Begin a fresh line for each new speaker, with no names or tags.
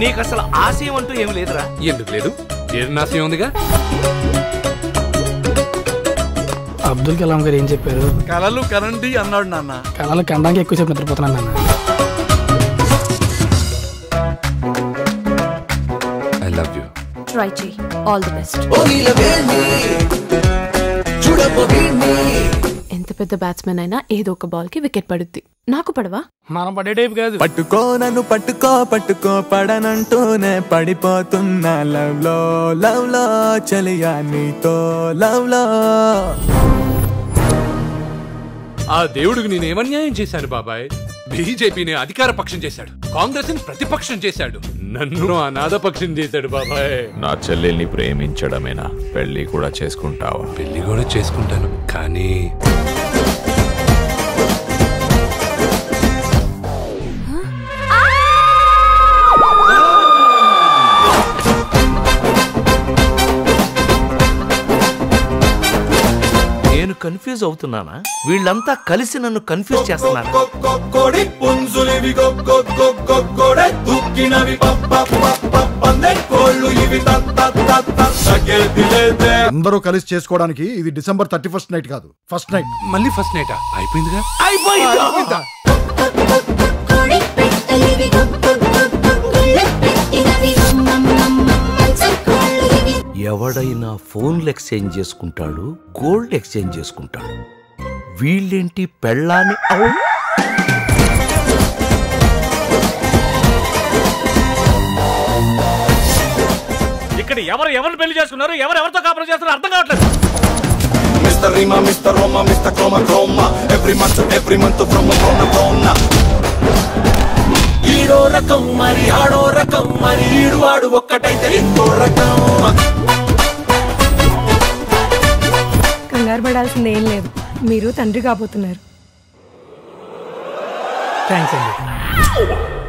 నీకు అసలు ఆశయం అంటూ ఏమి లేదురా.
ఎందుకు లేదు? ఆశయం ఉందిగా?
అబ్దుల్ కలాం గారు ఏం చెప్పారు?
కళలు కనండి అన్నాడు నాన్న.
కళలు కండానికి ఎక్కువ చెప్పిన నిద్రపోతున్నాను నాన్న.
ట్రై చేయి. ఆల్ ది బెస్ట్ ఎంత పెద్ద బ్యాట్స్మెన్ అయినా ఏదో ఒక బాల్కి వికెట్ పడుద్ది. నాకు పడవా?
మనం పడే టైప్ కాదు.
పట్టుకో నన్ను పట్టుకో పట్టుకో పడనంటూనే పడిపోతున్నా లవ్లో లవ్లో చలియా నీతో లవ్లో.
ఆ దేవుడికి నేను అన్యాయం చేశాను బాబాయ్? బీజేపీని అధికార పక్షం చేశాడు. కాంగ్రెస్ని ప్రతిపక్షం చేశాడు. నన్ను అనాథ పక్షం చేశాడు బాబాయ్.
నా చెల్లెల్ని ప్రేమించడమేనా? పెళ్ళి కూడా చేసుకుంటావా?
పెళ్ళి కూడా చేసుకుంటాను కానీ
కన్ఫ్యూజ్ అవుతున్నానా? వీళ్ళంతా కలిసి నన్ను కన్ఫ్యూజ్ చేస్తున్నారు?
అందరూ కలిసి చేసుకోవడానికి ఇది డిసెంబర్ థర్టీ ఫస్ట్ నైట్ కాదు. First night.
మళ్ళీ ఫస్ట్ నైట్? అయిపోయిందిగా?
అయిపోయిందా? ఎవడైనా ఫోన్లు ఎక్స్చేంజ్ చేసుకుంటాడు గోల్డ్ ఎక్స్చేంజ్ చేసుకుంటాడు. వీళ్ళేంటి పెళ్ళాన్ని!
ఇక్కడ ఎవరు ఎవరు పెళ్ళి చేసుకున్నారు? ఎవరు ఎవరితో కాపురం చేస్తున్నారు అర్థం కావట్లేదు.
Mister Reema mister Roma mister Croma Croma. Every month every month from krona క్రోనా ఈడో రకం మరి ఆడో రకం మరి ఈడు వాడు ఒక్కటైతే ఇంకో రకం.
చేయాల్సింది ఏం లేదు. మీరు తండ్రి కాబోతున్నారు.
థ్యాంక్స్ అండి